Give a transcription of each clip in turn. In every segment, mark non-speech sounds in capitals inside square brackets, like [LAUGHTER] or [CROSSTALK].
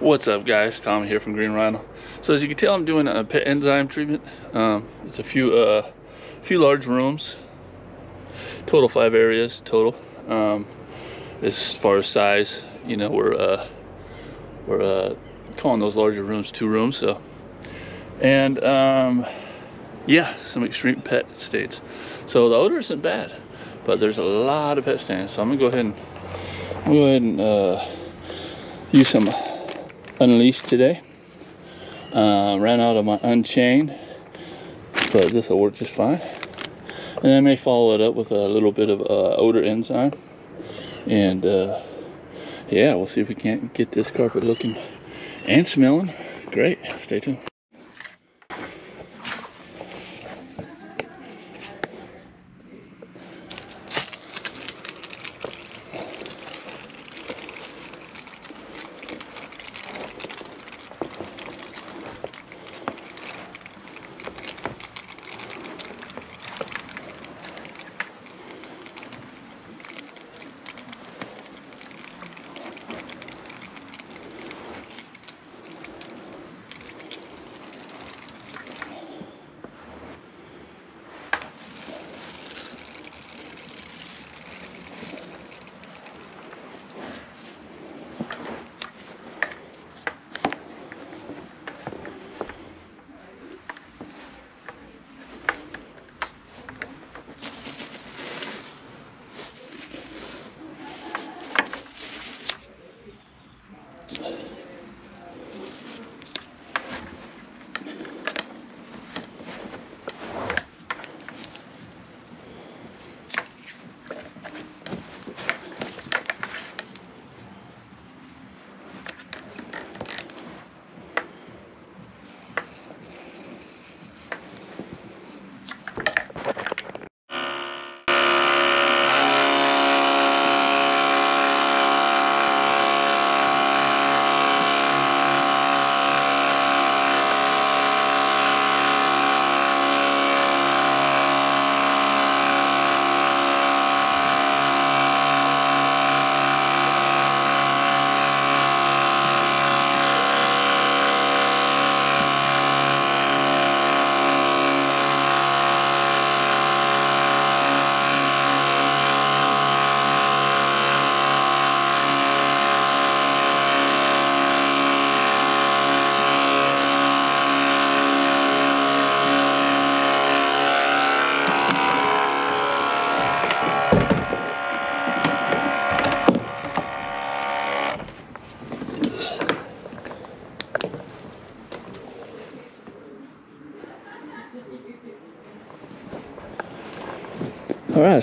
What's up guys, Tom here from Green Rhino. So as you can tell I'm doing a pet enzyme treatment. Um, it's a few uh, few large rooms, total five areas total. Um, as far as size, you know, we're uh, we're uh, calling those larger rooms two rooms. So, and um, yeah, some extreme pet states. So the odor isn't bad, but there's a lot of pet stains. So I'm gonna go ahead and go ahead and uh, use some unleashed today. Uh, ran out of my unchained, but this will work just fine. And I may follow it up with a little bit of uh, odor enzyme. And uh, yeah, we'll see if we can't get this carpet looking and smelling great. Stay tuned.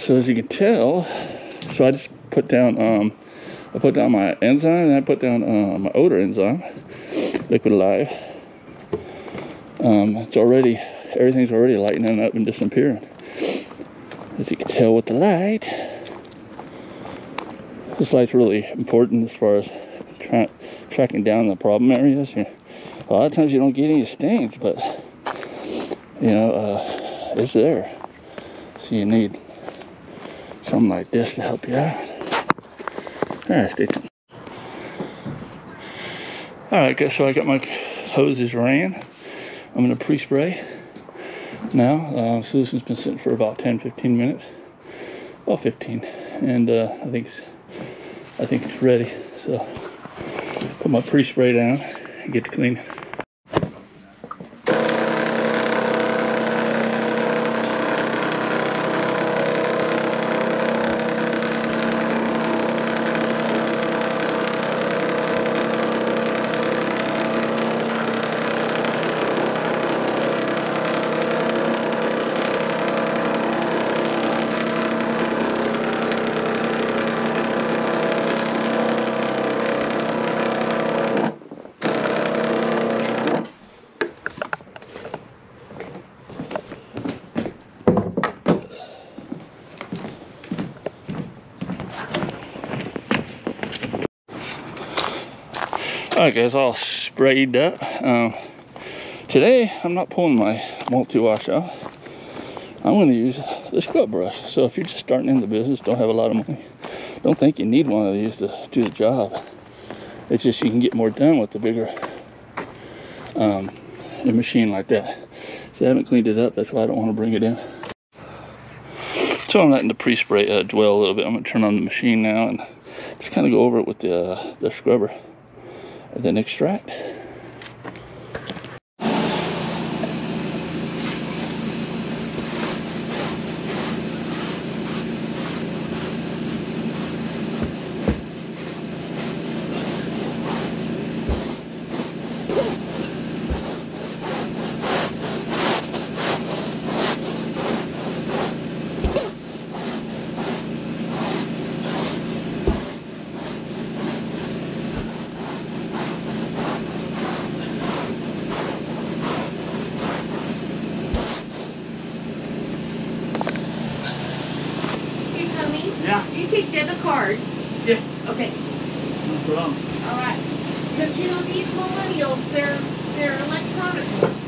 So as you can tell, so I just put down, um, I put down my enzyme and I put down uh, my odor enzyme, Liquid Alive. Um, it's already, everything's already lightening up and disappearing. As you can tell with the light, this light's really important as far as tra tracking down the problem areas. You know, a lot of times you don't get any stains, but you know, uh, it's there. So you need something like this to help you out. Alright, stay tuned. Alright guys, so I got my hoses ran. I'm gonna pre-spray now. Uh, solution's been sitting for about 10-15 minutes. About 15. And uh, I think it's I think it's ready. So put my pre-spray down and get to clean. Alright guys, all sprayed up. Um, today, I'm not pulling my multi-wash out. I'm going to use the scrub brush. So if you're just starting in the business, don't have a lot of money, don't think you need one of these to do the job. It's just you can get more done with the bigger um, a machine like that. So I haven't cleaned it up. That's why I don't want to bring it in. So I'm letting the pre-spray uh, dwell a little bit. I'm gonna turn on the machine now and just kind of go over it with the, uh, the scrubber and then extract. Here, Tony. Yeah. You take debit card. Yeah. Okay. No problem. All right. Because you know these millennials, they're they're electronic.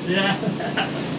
Yeah. [LAUGHS]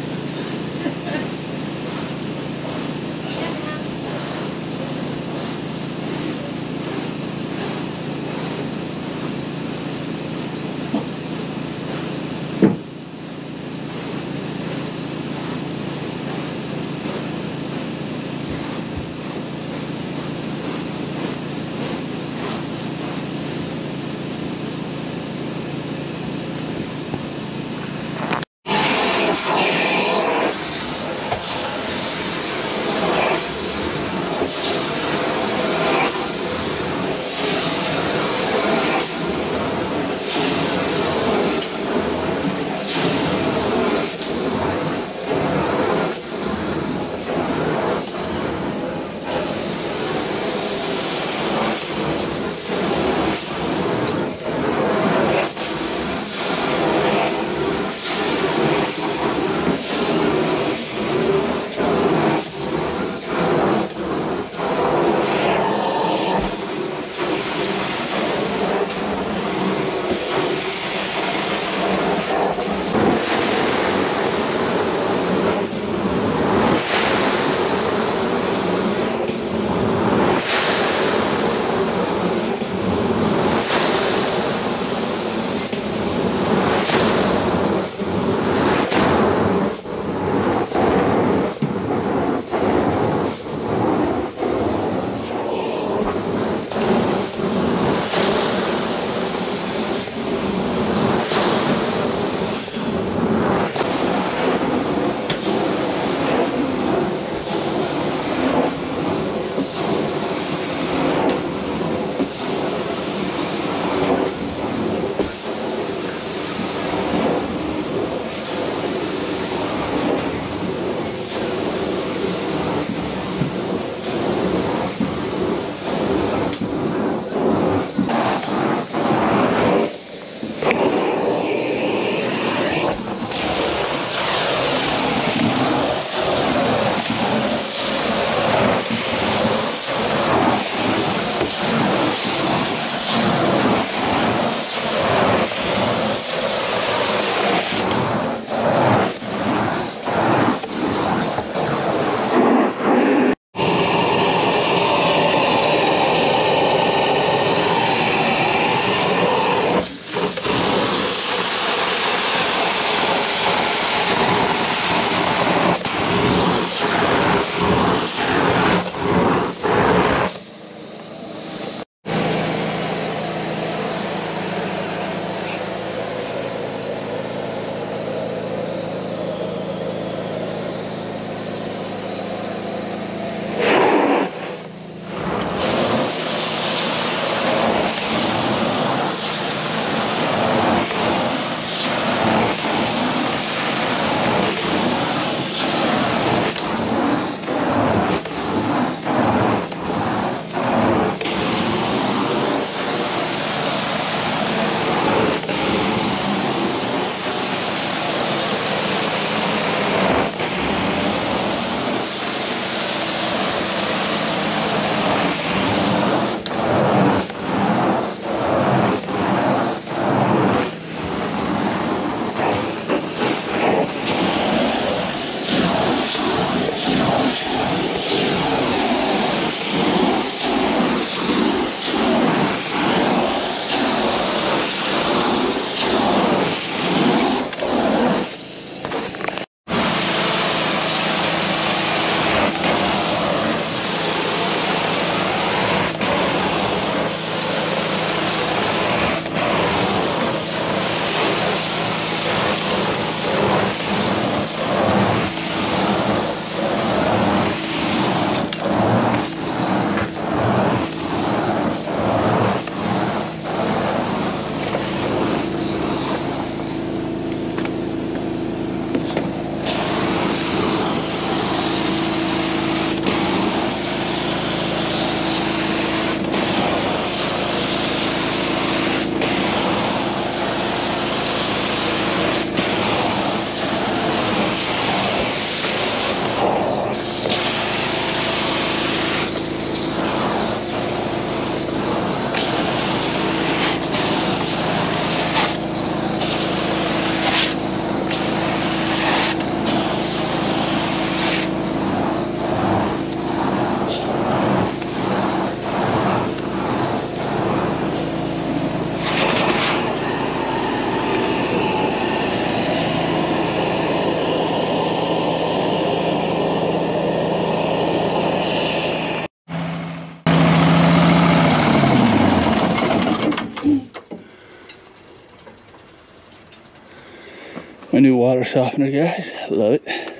water softener, guys. Love it.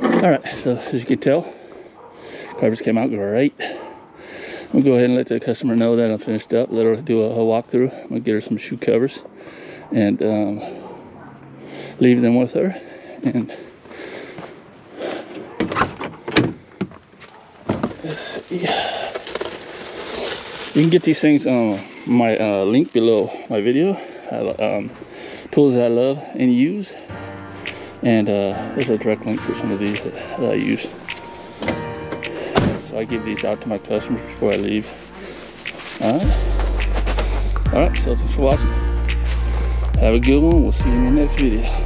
All right, so as you can tell, carpets came out great. We'll go ahead and let the customer know that I'm finished up. Let her do a, a walkthrough. I'm gonna get her some shoe covers and um, leave them with her. And. You can get these things on my uh, link below my video. Um, tools that I love and use. And uh, there's a direct link for some of these that, that I use. So I give these out to my customers before I leave. All right. All right, so thanks for watching. Have a good one. We'll see you in the next video.